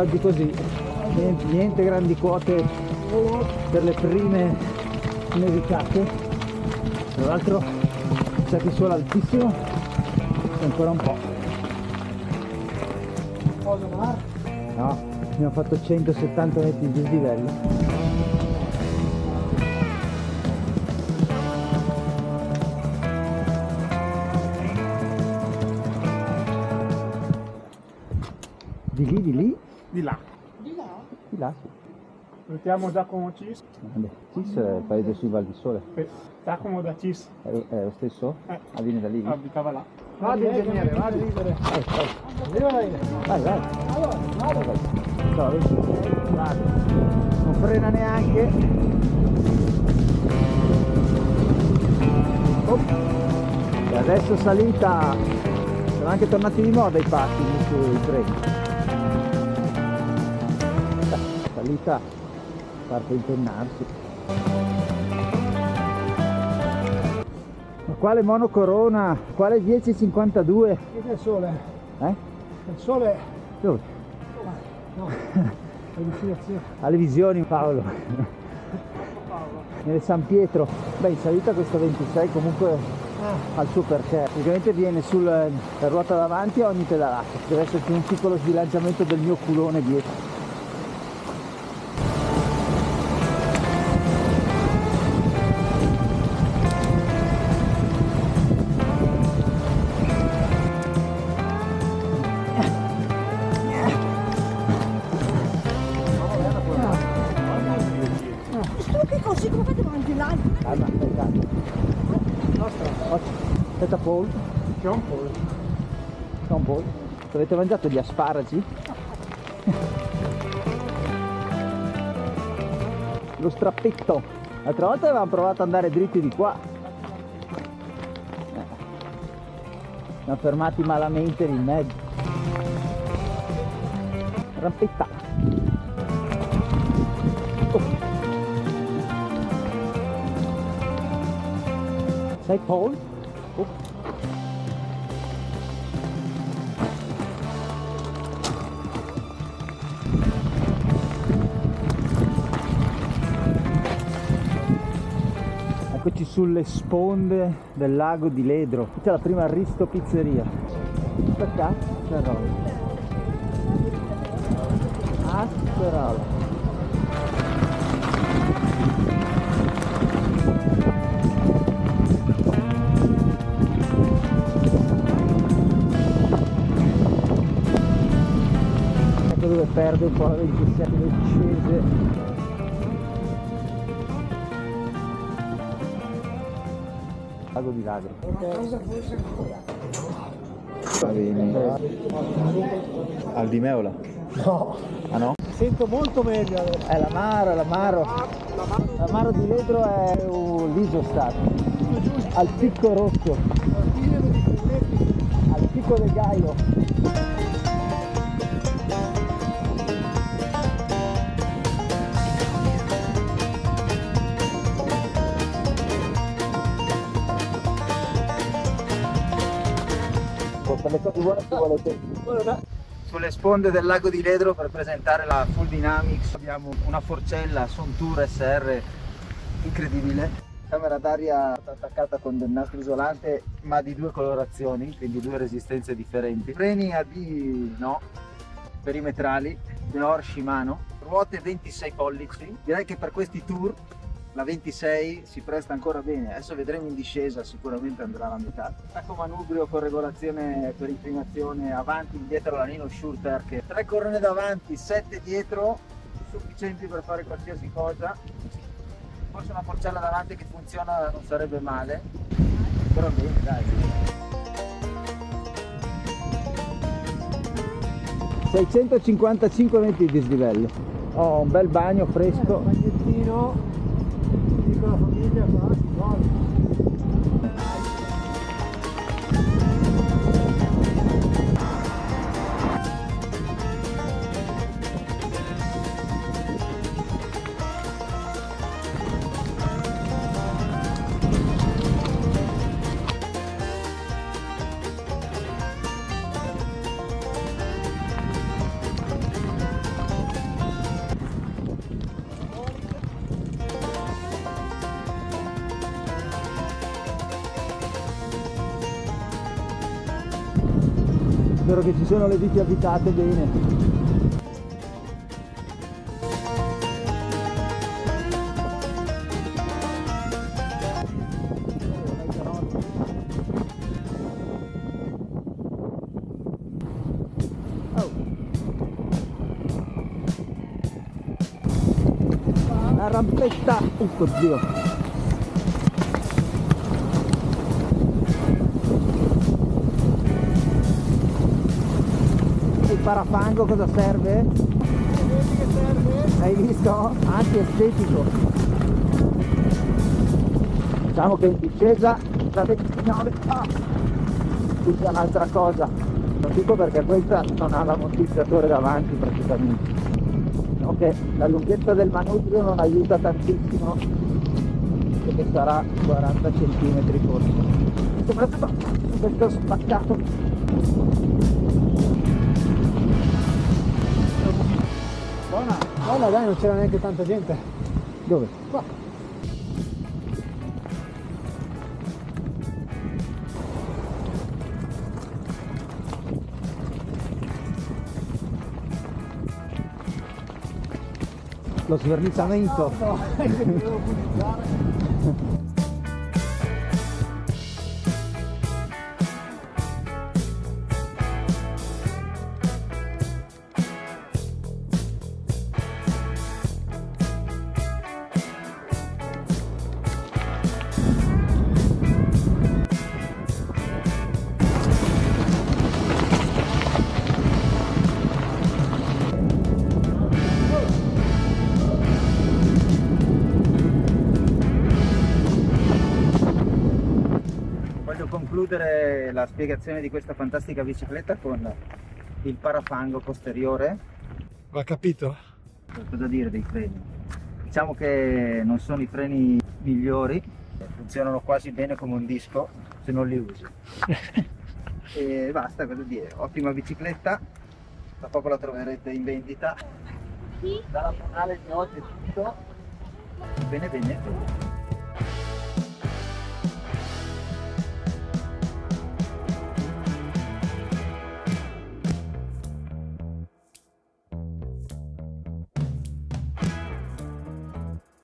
oggi così. Niente, niente grandi quote per le prime nevicate tra l'altro c'è che suola altissimo c'è ancora un po' no abbiamo fatto 170 metri di dislivello di lì? Di là. Di là, sì. Partiamo da Como Cis. Cis è il paese sul Val di Sole. Eh, Giacomo da Cis. È, è lo stesso? Eh. Ah, viene da lì? Abitava là. Vadi ingegnere, vadi. Vai, vai. Vai, vai. Vai, vai. Ciao, vedi? Vado. Non frena neanche. Oh. E adesso salita. Sono anche tornati di moda i pattini sui treni. Eh, parte impennarsi. Ma quale monocorona? Quale 1052? Questo è il sole. Eh? Il sole Dove? no. Alle visioni Paolo nelle San Pietro beh in salita questo 26 comunque ha il suo perché praticamente viene sulla ruota davanti a ogni pedalata deve esserci un piccolo sbilanciamento del mio culone dietro aspetta Paul. C'è un po'. John Paul. Avete mangiato gli asparagi? lo strappetto. L'altra volta avevamo provato ad andare dritti di qua. Siamo fermati malamente lì in mezzo. Rampetta sai Paul? Oh. Eccoci sulle sponde del lago di Ledro. Qui c'è la prima Risto Pizzeria. Aspetta, Cerola. Asperola. Perde un po' la 27 le discese. Lago di Ladro. Va bene. Al di Meola? No. Ah no? Sento molto meglio adesso. È l'amaro, è l'amaro. L'amaro di Ledro è un l'isostat. Al picco rosso, al picco del Gaio. Sulle sponde del lago di Ledro per presentare la Full Dynamics abbiamo una forcella Sontour SR incredibile. Camera d'aria attaccata con del nastro isolante ma di due colorazioni, quindi due resistenze differenti. Freni AD no, perimetrali, Deor Shimano, ruote 26 pollici. Direi che per questi tour la 26 si presta ancora bene, adesso vedremo in discesa, sicuramente andrà alla metà. Attacco manubrio con regolazione per inclinazione avanti, indietro la Nino Schurter che tre corone davanti, sette dietro, sufficienti per fare qualsiasi cosa. Forse una forcella davanti che funziona non sarebbe male, però bene dai. 655 metri di dislivello. Ho un bel bagno fresco. Bagnettino, piccola famiglia qua, si spero che ci siano le bici abitate bene. La rampetta ecco zio il parafango cosa serve? hai visto? anti-estetico diciamo che in discesa la 29 ah, qui c'è un'altra cosa. Lo dico perché questa non ha l'ammortizzatore davanti praticamente. Diciamo che la lunghezza del manubrio non aiuta tantissimo perché sarà 40 cm forse soprattutto questo spaccato Buona, buona dai, non c'era neanche tanta gente. dove? Qua. lo sverniciamento No, è concludere la spiegazione di questa fantastica bicicletta con il parafango posteriore. Va capito? cosa dire dei freni. Diciamo che non sono i freni migliori funzionano quasi bene come un disco se non li usi. E basta cosa dire? Ottima bicicletta tra poco la troverete in vendita. Dalla canale di oggi è tutto. Bene bene